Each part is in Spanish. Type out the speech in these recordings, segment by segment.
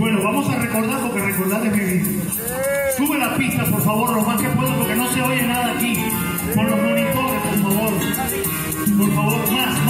Bueno, vamos a recordar porque recordar es vivir. Sube la pista, por favor, lo más que puedo porque no se oye nada aquí. Por los monitores, por favor. Por favor, más.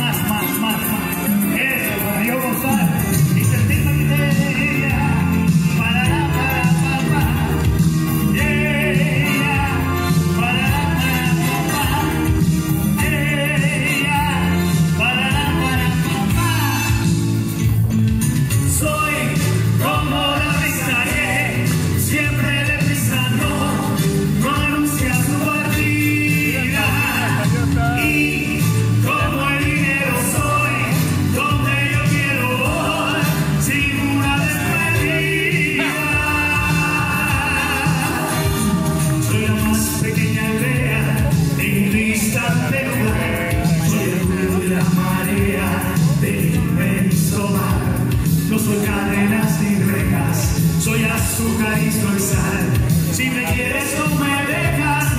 soy cadenas y rejas, soy azúcar y soy sal. Si me quieres no me dejas.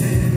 sin.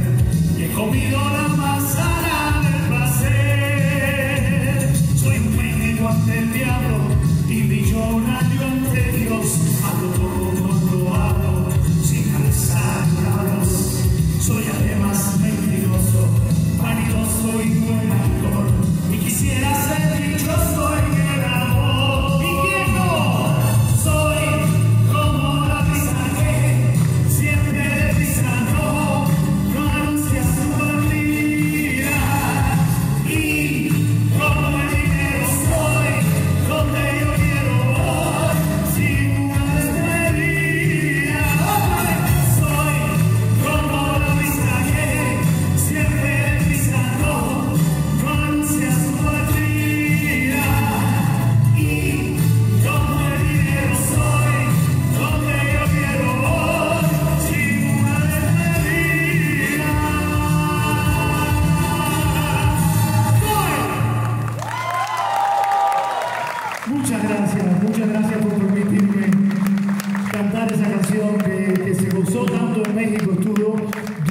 cantar esa canción que, se gozó tanto en México, estuvo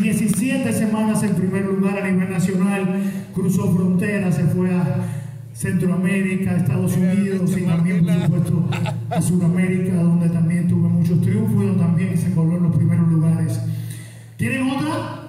17 semanas en primer lugar a nivel nacional, cruzó fronteras, se fue a... Centroamérica, Estados Unidos y también, por supuesto, a Sudamérica, donde también tuvo muchos triunfos y también se coló en los primeros lugares. ¿Tienen otra?